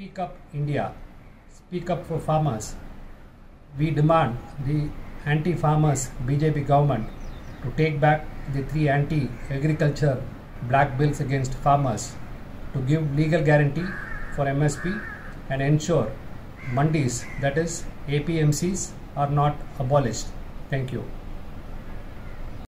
Speak Up India, Speak Up for Farmers. We demand the anti farmers BJP government to take back the three anti agriculture black bills against farmers, to give legal guarantee for MSP and ensure mandis, that is APMCs, are not abolished. Thank you.